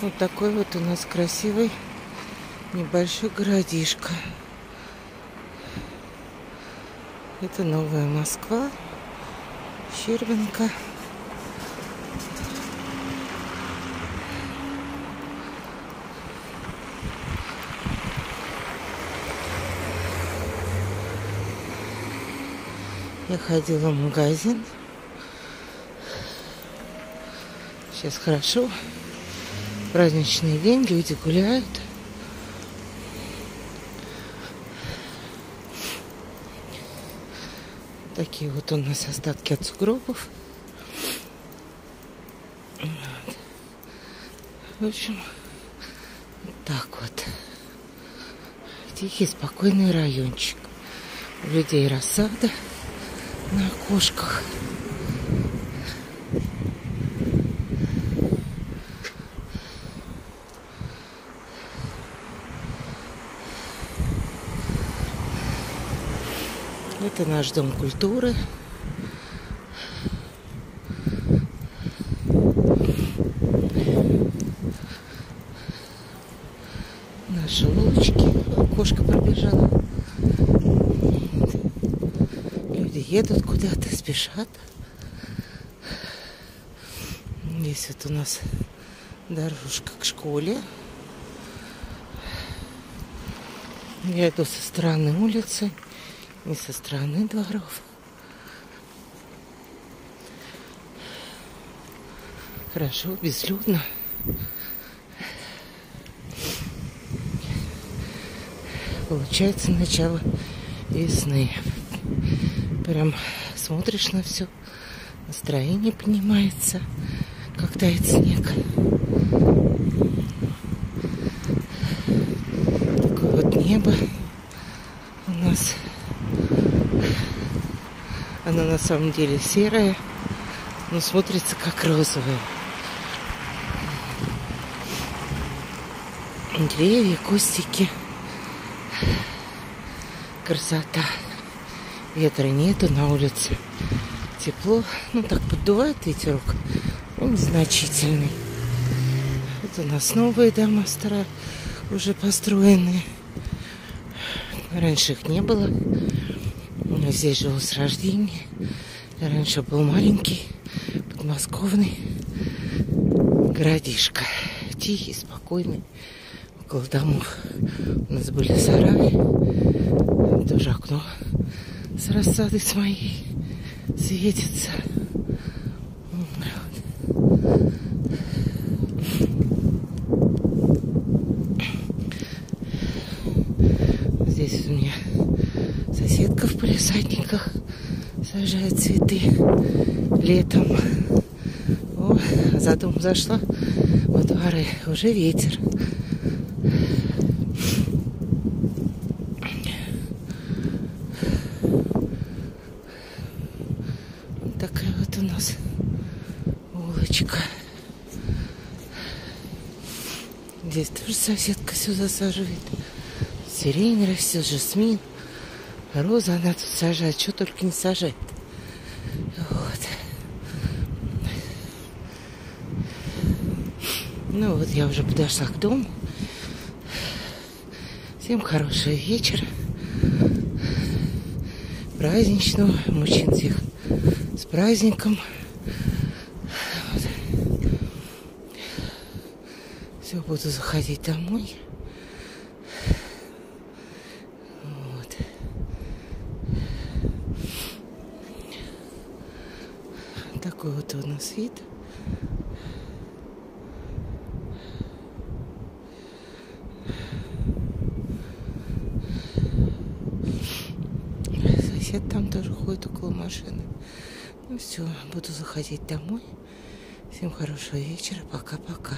Вот такой вот у нас красивый небольшой городишко. Это Новая Москва, Щербинка. Я ходила в магазин. Сейчас хорошо. Праздничный день, люди гуляют. Такие вот у нас остатки от сугробов. В общем, вот так вот. Тихий, спокойный райончик. У людей рассада на окошках. Это наш дом культуры. Наши улочки. Кошка пробежала. Люди едут куда-то, спешат. Здесь вот у нас дорожка к школе. Я иду со стороны улицы не со стороны дворов. Хорошо, безлюдно. Получается начало весны. Прям смотришь на все, настроение поднимается, как тает снег. Такое вот небо у нас она на самом деле серая, но смотрится как розовая. Деревья, кустики. Красота. Ветра нету на улице. Тепло. Ну, так поддувает ветерок. Он незначительный. Вот у нас новые дома старые, уже построенные. Раньше их не было. Здесь живу с рождения. Я раньше был маленький, подмосковный городишко. Тихий, спокойный. Около домов у нас были сараи. Тоже окно с рассадой с моей светится. Здесь у меня соседка в полисадниках сажает цветы летом. О, за дом зашла во дворы, уже ветер. Вот такая вот у нас улочка. Здесь тоже соседка все засаживает. Сирень растет, жасмин. Роза она тут сажает, что только не сажает. Вот. Ну вот я уже подошла к дому. Всем хорошего вечера. Праздничного. Мужчин всех с праздником. Вот. Все, буду заходить домой. Такой вот у нас вид. Сосед там тоже ходит около машины. Ну все, буду заходить домой. Всем хорошего вечера. Пока-пока.